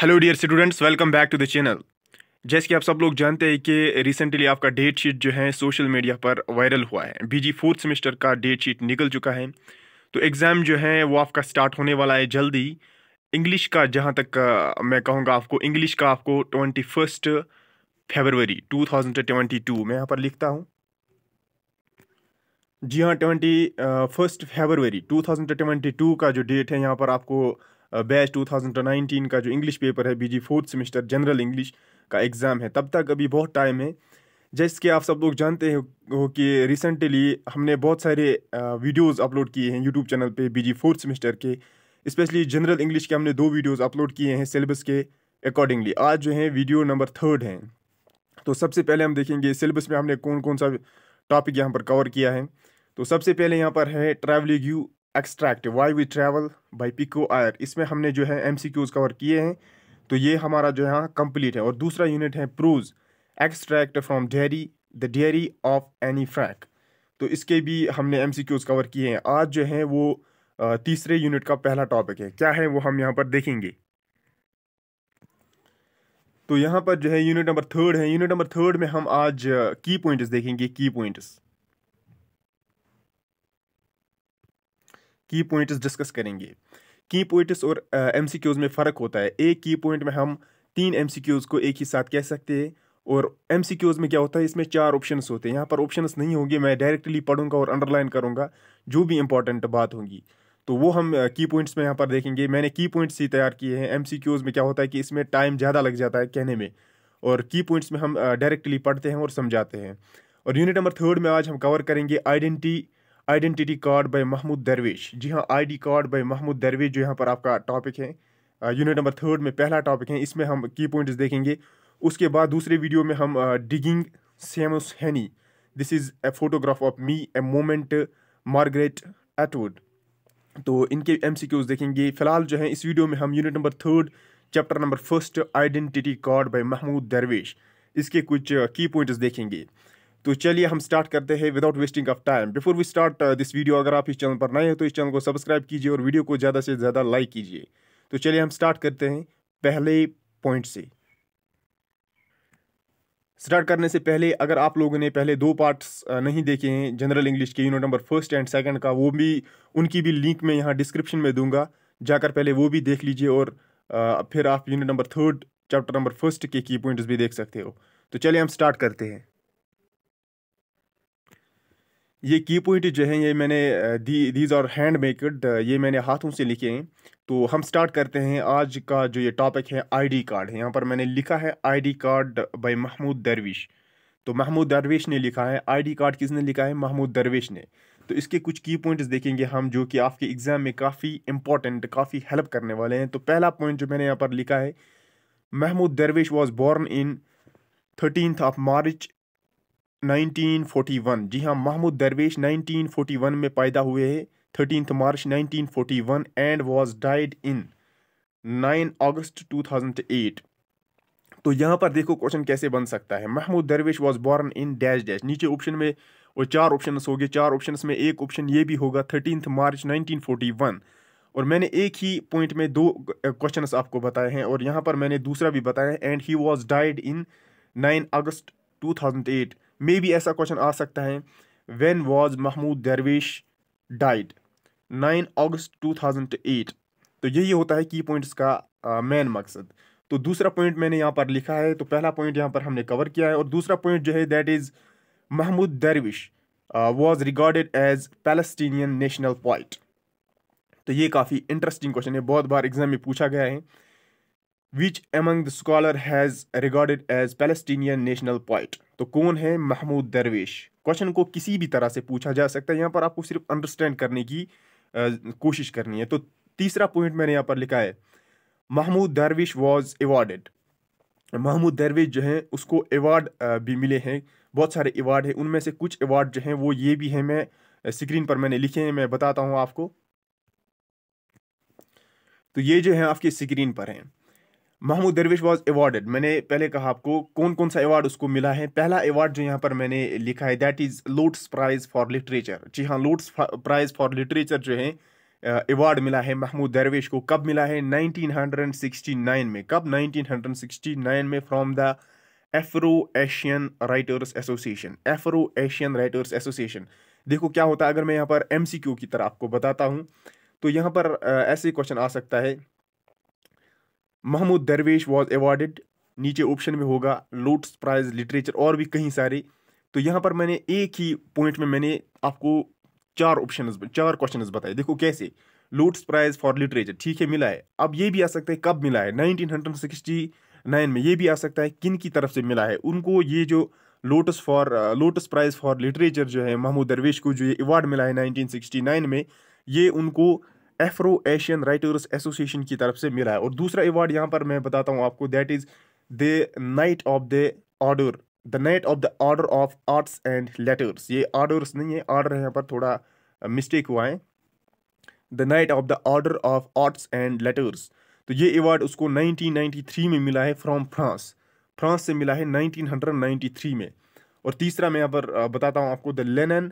Hello dear students welcome back to the channel जैसे कि आप सब लोग जानते हैं कि रिसेंटली आपका डेट शीट जो है सोशल मीडिया पर वायरल हुआ है। बीजी फोर्थ सेमेस्टर का डेट शीट निकल चुका है। तो एग्ज़ाम जो है वो आपका स्टार्ट होने वाला है जल्दी। इंग्लिश का जहाँ तक मैं कहूँगा आपको इंग्लिश का आपको twenty first February two thousand twenty two मैं यहाँ पर लिखता हूँ। जी हाँ twenty first February two thousand twenty two का जो डेट है यहाँ पर आपको बैच 2019 का जो इंग्लिश पेपर है BG fourth semester general English का एग्ज़ाम है। तब तक अभी बहुत टाइम है। जैसे कि आप सब लोग जानते हो कि रिसेंटली हमने बहुत सारे वीडियोस अपलोड किए हैं यूट्यूब चैनल पे बीजी फोर्थ सेमेस्टर के। स्पेशली जनरल इंग्लिश के हमने दो वीडियोस अपलोड किए हैं सिलेबस के अकॉर्डिंगली आज जो है वीडियो नंबर थर्ड है। तो सबसे पहले हम देखेंगे सिलेबस में हमने कौन कौन सा टॉपिक यहाँ पर कवर किया है। तो सबसे पहले यहाँ पर है travelling you extract why we travel by Pico Iyer इसमें हमने जो है एम सी क्यूज़ कवर किए हैं तो ये हमारा जो है यहाँ कंप्लीट है। और दूसरा यूनिट है prose extract from diary the diary of Anne Frank तो इसके भी हमने एम सी क्यूज़ कवर किए हैं। आज जो है वो तीसरे यूनिट का पहला टॉपिक है। क्या है वो हम यहाँ पर देखेंगे। तो यहाँ पर जो है यूनिट नंबर थर्ड है। यूनिट नंबर थर्ड में हम आज की पॉइंट्स देखेंगे की पॉइंट्स की पॉइंट्स डिस्कस करेंगे। की पॉइंट्स और एम uh, में फ़र्क होता है। एक की पॉइंट में हम तीन एम को एक ही साथ कह सकते हैं और एम में क्या होता है इसमें चार ऑप्शंस होते हैं। यहाँ पर ऑप्शंस नहीं होंगे मैं डायरेक्टली पढ़ूँगा और अंडरलाइन करूँगा जो भी इंपॉर्टेंट बात होगी। तो वो हम की पॉइंट्स में यहाँ पर देखेंगे। मैंने की पॉइंट्स ही तैयार किए हैं। एम में क्या होता है कि इसमें टाइम ज़्यादा लग जाता है कहने में और की पॉइंट्स में हम डायरेक्टली पढ़ते हैं और समझाते हैं। और यूनिट नंबर थर्ड में आज हम कवर करेंगे identity identity card by Mahmoud Darwish जी हाँ आईडी कार्ड बाय महमूद दरवेश जो यहाँ पर आपका टॉपिक है। यूनिट नंबर थर्ड में पहला टॉपिक है, इसमें हम की पॉइंट्स देखेंगे। उसके बाद दूसरे वीडियो में हम digging Seamus Heaney this is a photograph of me a moment Margaret Atwood तो इनके एम देखेंगे। फ़िलहाल जो है, इस वीडियो में हम unit number third chapter number first identity card by Mahmoud Darwish इसके कुछ की पॉइंट्स देखेंगे। तो चलिए हम स्टार्ट करते हैं without wasting of time before we start this video अगर आप इस चैनल पर नए हैं तो इस चैनल को सब्सक्राइब कीजिए और वीडियो को ज़्यादा से ज़्यादा लाइक कीजिए। तो चलिए हम स्टार्ट करते हैं पहले पॉइंट से। स्टार्ट करने से पहले अगर आप लोगों ने पहले दो पार्ट्स uh, नहीं देखे हैं जनरल इंग्लिश के unit number first and second का वो भी उनकी भी लिंक मैं यहाँ डिस्क्रिप्शन में दूँगा। जाकर पहले वो भी देख लीजिए और uh, फिर आप unit number third chapter number first के की पॉइंट्स भी देख सकते हो। तो चलिए हम स्टार्ट करते हैं। ये की पॉइंट जो है, ये मैंने दी दीज और हैंड मेकड ये मैंने हाथों से लिखे हैं। तो हम स्टार्ट करते हैं आज का जो ये टॉपिक है आईडी कार्ड है। यहाँ पर मैंने लिखा है ID card by Mahmoud Darwish तो महमूद दरवेश ने लिखा है आईडी कार्ड किसने लिखा है? महमूद दरवेश ने। तो इसके कुछ की पॉइंट्स देखेंगे हम, जो कि आपके एग्ज़ाम में काफ़ी इंपॉर्टेंट काफ़ी हेल्प करने वाले हैं। तो पहला पॉइंट जो मैंने यहाँ पर लिखा है Mahmoud Darwish was born in thirteen of March 1941 जी हाँ महमूद दरवेश 1941 में पैदा हुए हैं। Thirteen March 1941 and was died in 9 August 2008 तो यहाँ पर देखो क्वेश्चन कैसे बन सकता है। Mahmoud Darwish was born in dash dash नीचे ऑप्शन में वो चार ऑप्शन हो गए चार ऑप्शन में एक ऑप्शन ये भी होगा थर्टीन मार्च 1941 और मैंने एक ही पॉइंट में दो क्वेश्चन आपको बताए हैं और यहाँ पर मैंने दूसरा भी बताया and he was died in nine August 2008 मे भी ऐसा क्वेश्चन आ सकता है। When was Mahmoud Darwish died nine August two thousand eight तो यही होता है की पॉइंट्स का मेन मकसद। तो दूसरा पॉइंट मैंने यहाँ पर लिखा है तो पहला पॉइंट यहाँ पर हमने कवर किया है और दूसरा पॉइंट जो है that is Mahmoud Darwish was regarded as Palestinian national point तो ये काफ़ी इंटरेस्टिंग क्वेश्चन है, बहुत बार एग्ज़ाम में पूछा गया है। Which among the scholar has regarded as Palestinian national point तो कौन है महमूद दरवेश? क्वेश्चन को किसी भी तरह से पूछा जा सकता है। यहाँ पर आपको सिर्फ़ अंडरस्टैंड करने की कोशिश करनी है। तो तीसरा पॉइंट मैंने यहाँ पर लिखा है। Mahmoud Darwish was awarded Mahmood दरवेश जो है, उसको अवार्ड भी मिले हैं। बहुत सारे अवार्ड हैं। उनमें से कुछ अवार्ड जो हैं, वो ये भी हैं। मैं स्क्रीन पर मैंने लिखे हैं। मैं बताता हूँ आपको। तो ये जो है, आपकी स्क्रीन पर हैं। महमूद दरवेश वॉज़ अवार्डेड मैंने पहले कहा आपको कौन कौन सा अवार्ड उसको मिला है? पहला अवार्ड जो यहाँ पर मैंने लिखा है that is lotus prize for literature जी हाँ लोट्स प्राइज फॉर लिटरेचर जो है अवार्ड मिला है महमूद दरवेश को। कब मिला है? 1969 में। कब? 1969 में from the Afro Asian writers association Afro Asian writers association देखो क्या होता है, अगर मैं यहाँ पर एमसीक्यू की तरह आपको बताता हूँ तो यहाँ पर ऐसे क्वेश्चन आ सकता है। महमूद दरवेश वॉज़ अवॉर्डेड नीचे ऑप्शन में होगा लोट्स प्राइज लिटरेचर और भी कहीं सारे। तो यहाँ पर मैंने एक ही पॉइंट में मैंने आपको चार ऑप्शन चार क्वेश्चन बताए। देखो कैसे? लोट्स प्राइज फॉर लिटरेचर ठीक है, मिला है। अब ये भी आ सकता है, कब मिला है? 1969 में ये भी आ सकता है, किन की तरफ़ से मिला है? उनको ये जो lotus for lotus prize for literature जो है महमूद दरवेश को जो ये अवार्ड मिला है 1969 में, ये उनको एफ्रो एशियन राइटर्स एसोसिएशन की तरफ़ से मिला है। और दूसरा अवार्ड यहाँ पर मैं बताता हूँ आपको that is the knight of the order the knight of the order of arts and letters ये ऑर्डर्स नहीं है ऑर्डर यहाँ पर थोड़ा मिस्टेक हुआ है। The knight of the order of arts and letters तो ये अवार्ड उसको 1993 में मिला है फ्रॉम फ्रांस फ्रांस से मिला है 1993 में। और तीसरा मैं यहाँ पर बताता हूँ आपको the Lannan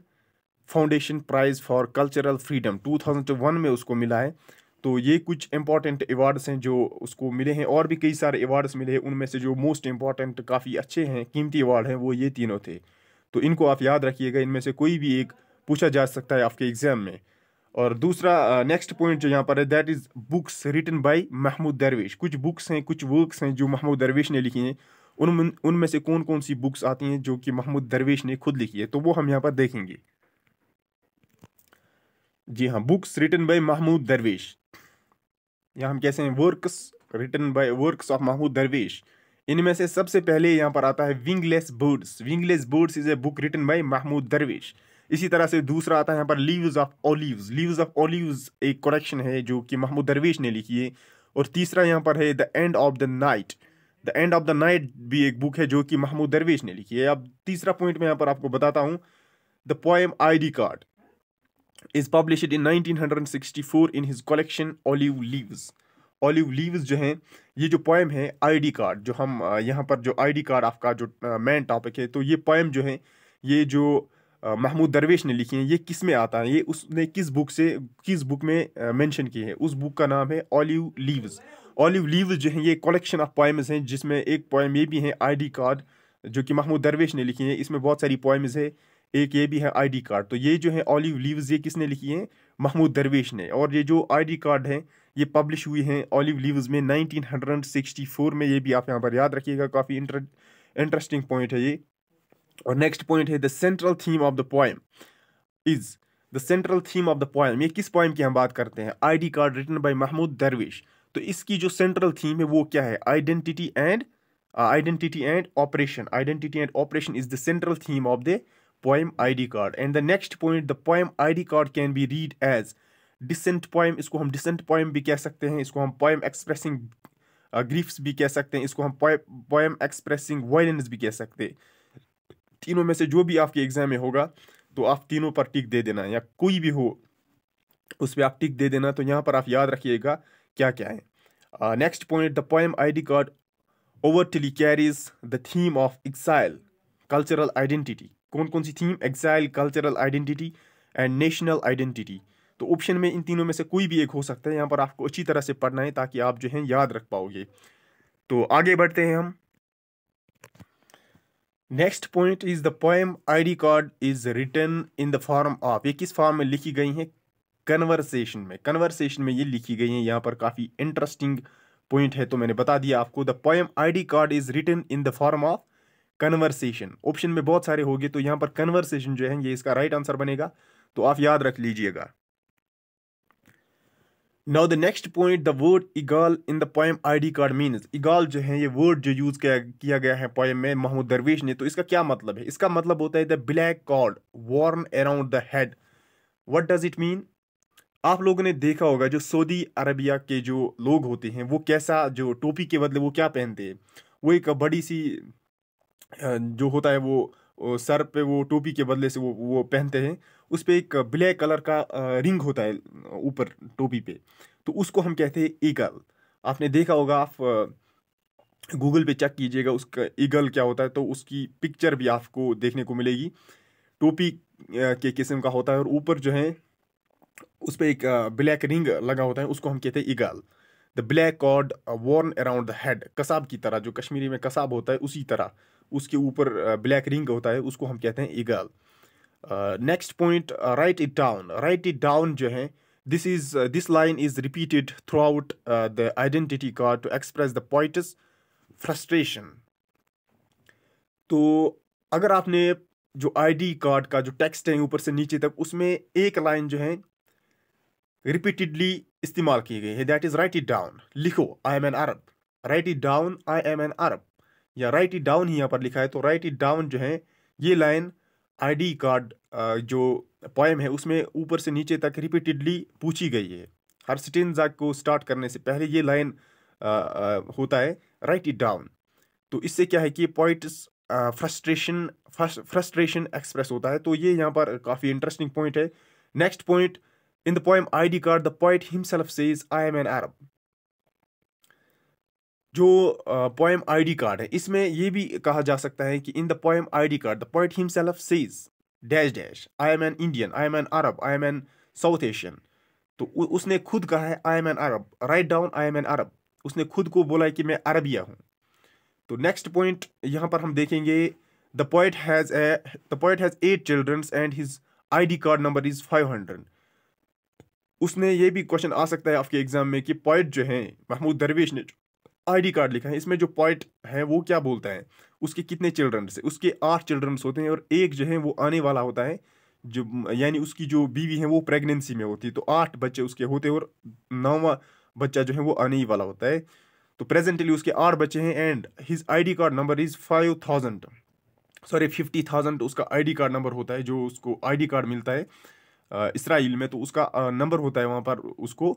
foundation prize for cultural freedom 2001 में उसको मिला है। तो ये कुछ इंपॉर्टेंट अवार्ड्स हैं जो उसको मिले हैं। और भी कई सारे अवार्ड्स मिले हैं। उनमें से जो मोस्ट इंपॉर्टेंट काफ़ी अच्छे हैं, कीमती अवार्ड हैं, वो ये तीनों थे। तो इनको आप याद रखिएगा। इनमें से कोई भी एक पूछा जा सकता है आपके एग्ज़ाम में। और दूसरा नेक्स्ट पॉइंट जो यहाँ पर है that is books written by Mahmoud Darwish कुछ बुक्स हैं, कुछ वर्क्स हैं जो महमूद दरवेश ने लिखी हैं। उन उनमें से कौन कौन सी बुक्स आती हैं जो कि महमूद दरवेश ने खुद लिखी है? तो वो हम यहाँ पर देखेंगे। जी हाँ बुक्स रिटन बाय महमूद दरवेश या हम कैसे हैं? Works written by works of Mahmoud Darwish इनमें से सबसे पहले यहाँ पर आता है wingless birds wingless birds is a book written by Mahmoud Darwish इसी तरह से दूसरा आता है यहाँ पर leaves of olives leaves of olives एक कलेक्शन है जो कि महमूद दरवेश ने लिखी है। और तीसरा यहाँ पर है the end of the night the end of the night भी एक बुक है जो कि महमूद दरवेश ने लिखी है। अब तीसरा पॉइंट मैं यहाँ पर आपको बताता हूँ। The poem I D card is published in 1964 in his collection olive leaves olive leaves जो हैं, ये जो पोएम है आईडी कार्ड जो हम यहाँ पर जो आईडी कार्ड आपका जो मेन टॉपिक है तो ये पोएम जो है, ये जो महमूद दरवेश ने लिखी है, ये किसमें आता है, ये उसने किस बुक से, किस बुक में मेंशन की है, उस बुक का नाम है ऑलिव लीव्स ऑलिव लीव्स जो हैं, ये कलेक्शन ऑफ़ पोएम्स हैं, जिसमें एक पोएम ये भी है आईडी कार्ड जो कि महमूद दरवेश ने लिखी है, इसमें बहुत सारी पोएम्स है एक ये भी है आईडी कार्ड तो ये जो है ऑलिव लीव्स ये किसने लिखी है? महमूद दरवेश ने। और ये जो आईडी कार्ड है, ये पब्लिश हुई हैं ऑलिव लीव्स में 1964 में। ये भी आप यहाँ पर याद रखिएगा, काफ़ी इंटरेस्टिंग पॉइंट है ये। और नेक्स्ट पॉइंट है the central theme of the poem is the central theme of the poem ये किस पोएम की हम बात करते हैं? ID card written by Mahmoud Darwish. तो इसकी जो सेंट्रल थीम है, वो क्या है? Identity and identity and operation identity and operation is the central theme of the poem id card. And the next point, the poem id card can be read as dissent poem इसको हम decent poem भी कह सकते हैं। इसको हम poem expressing griefs भी कह सकते हैं। इसको हम पोएम एक्सप्रेसिंग वायलेंस भी कह सकते हैं। तीनों में से जो भी आपके एग्ज़ाम में होगा तो आप तीनों पर टिक दे देना। या कोई भी हो, उस पर आप टिक दे देना। तो यहाँ पर आप याद रखिएगा क्या क्या है। Next point the poem I D card overtly carries the theme of exile cultural identity कौन कौन सी theme exile cultural identity and national identity तो ऑप्शन में इन तीनों में से कोई भी एक हो सकता है, यहाँ पर आपको अच्छी तरह से पढ़ना है ताकि आप जो है याद रख पाओगे। तो आगे बढ़ते हैं हम। Next point is the poem ID card is written in the form of ये किस फॉर्म में लिखी गई है? कन्वर्सेशन में। कन्वर्सेशन में ये लिखी गई है। यहाँ पर काफ़ी इंटरेस्टिंग पॉइंट है तो मैंने बता दिया आपको। The poem ID card is written in the form of conversation option में बहुत सारे होंगे तो यहाँ पर कन्वर्सेशन जो है, ये इसका राइट आंसर बनेगा। तो आप याद रख लीजिएगा। Now the next point the word इगाल in the poem ID card means इगाल जो है, ये वर्ड जो यूज़ किया किया गया है पोएम में महमूद दरवेश ने तो इसका क्या मतलब है? इसका मतलब होता है the black cord worn around the head what does it mean आप लोगों ने देखा होगा, जो सऊदी अरबिया के जो लोग होते हैं, वो कैसा जो टोपी के बदले वो क्या पहनते हैं? वो एक बड़ी सी जो होता है वो सर पे वो टोपी के बदले से वो वो पहनते हैं। उस पर एक ब्लैक कलर का रिंग होता है, ऊपर टोपी पे। तो उसको हम कहते हैं ईगल। आपने देखा होगा, आप गूगल पे चेक कीजिएगा, उसका ईगल क्या होता है तो उसकी पिक्चर भी आपको देखने को मिलेगी। टोपी के किस्म का होता है और ऊपर जो है, उस पर एक ब्लैक रिंग लगा होता है, उसको हम कहते हैं eagle. The black cord worn around the head. Kasab की तरह, जो कश्मीरी में कसाब होता है, उसी तरह। उसके ऊपर ब्लैक रिंग होता है, उसको हम कहते हैं eagle next point write it down write it down जो है this is this line is repeated throughout the identity card to express the points frustration तो अगर आपने जो आईडी कार्ड का जो टेक्स्ट है ऊपर से नीचे तक, उसमें एक लाइन जो है रिपीटेडली इस्तेमाल की गई है. That is write it down लिखो I am an Arab write it down I am an Arab या राइट इट डाउन ही यहाँ पर लिखा है तो राइट इट डाउन जो है, ये लाइन आईडी कार्ड जो पोएम है, उसमें ऊपर से नीचे तक रिपीटेडली पूछी गई है। हर स्टेंजा को स्टार्ट करने से पहले ये लाइन होता है राइट इट डाउन तो इससे क्या है कि पॉइंट्स फ्रस्ट्रेशन फ्रस्ट्रेशन एक्सप्रेस होता है तो ये यहाँ पर काफ़ी इंटरेस्टिंग पॉइंट है। Next point in the poem ID card the poet himself says I am an Arab जो पोएम आईडी कार्ड है, इसमें ये भी कहा जा सकता है कि in the poem ID card the poet himself says dash dash I am an Indian I am an Arab I am an South Asian तो उसने खुद कहा है I am an Arab write down I am an Arab उसने खुद को बोला है कि मैं अरबिया हूँ। तो नेक्स्ट पॉइंट यहाँ पर हम देखेंगे the poet has a the poet has eight childrens and his ID card number is five hundred उसने ये भी क्वेश्चन आ सकता है आपके एग्ज़ाम में कि पॉइंट जो है महमूद दरवेश ने आईडी कार्ड लिखा है। इसमें जो पॉइंट है, वो क्या बोलता है? उसके कितने चिल्ड्रंस है उसके आठ चिल्ड्रंस होते हैं और एक जो है, वो आने वाला होता है। जो, यानी उसकी जो बीवी है, वो प्रेगनेंसी में होती है। तो आठ बच्चे उसके होते हैं और नौवा बच्चा जो है, वो आने ही वाला होता है। तो प्रेजेंटली उसके आठ बच्चे हैं and his ID card number is five thousand sorry fifty thousand उसका आईडी कार्ड नंबर होता है, जो उसको आईडी कार्ड मिलता है इसराइल में। तो उसका नंबर होता है वहाँ पर उसको।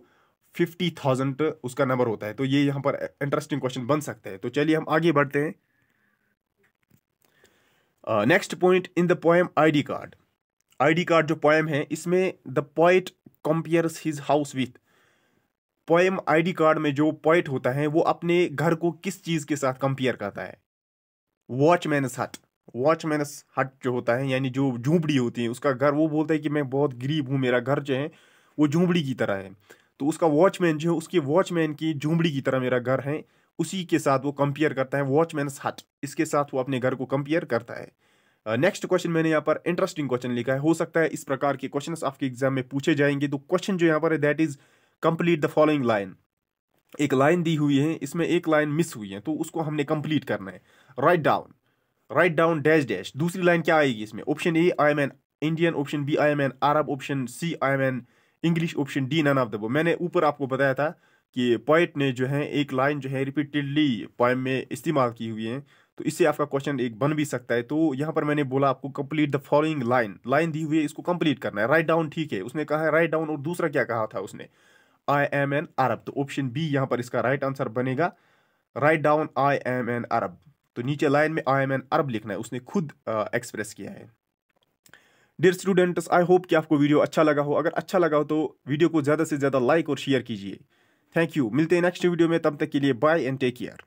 फिफ्टी थाउज़ेंड उसका नंबर होता है। तो ये यहाँ पर इंटरेस्टिंग क्वेश्चन बन सकता है। तो चलिए हम आगे बढ़ते हैं। Next point in the poem ID card ID card जो पोएम है, इसमें the poet compares his house with poem ID card में जो पॉइंट होता है, वो अपने घर को किस चीज़ के साथ कंपेयर करता है? वॉचमैनस हट वॉचमैनस हट जो होता है, यानी जो झूंपड़ी होती है, उसका घर, वो बोलता है कि मैं बहुत गरीब हूँ, मेरा घर जो है, वो झूंपड़ी की तरह है। तो उसका वॉचमैन जो है उसके वॉचमैन की झूंपड़ी की तरह मेरा घर है, उसी के साथ वो कंपेयर करता है वॉचमैन हट इसके साथ वो अपने घर को कंपेयर करता है। नेक्स्ट क्वेश्चन मैंने यहाँ पर इंटरेस्टिंग क्वेश्चन लिखा है। हो सकता है इस प्रकार के क्वेश्चन आपके एग्ज़ाम में पूछे जाएँगे। तो क्वेश्चन जो यहाँ पर है that is complete the following line एक लाइन दी हुई है, इसमें एक लाइन मिस हुई है तो उसको हमने कंप्लीट करना है। Write down write down dash dash दूसरी लाइन क्या आएगी इसमें? Option A I am an Indian option B I am an Arab option C I am an English option D none of the मैंने ऊपर आपको बताया था कि पोइट ने जो है, एक लाइन जो है रिपीटेडली पोएम में इस्तेमाल की हुई है। तो इससे आपका क्वेश्चन एक बन भी सकता है। तो यहाँ पर मैंने बोला आपको complete the following line line दी हुई है, इसको कंप्लीट करना है। राइट डाउन ठीक है। उसने कहा है राइट डाउन और दूसरा क्या कहा था उसने? आई एम एन अरब तो ऑप्शन बी यहाँ पर इसका राइट आंसर बनेगा। Write down I am an Arab तो नीचे लाइन में आई एम एन अरब लिखना है। उसने खुद एक्सप्रेस किया है। डियर स्टूडेंट्स आई होप कि आपको वीडियो अच्छा लगा हो। अगर अच्छा लगा हो तो वीडियो को ज़्यादा से ज़्यादा लाइक और शेयर कीजिए। थैंक यू मिलते हैं नेक्स्ट वीडियो में। तब तक के लिए बाय एंड टेक केयर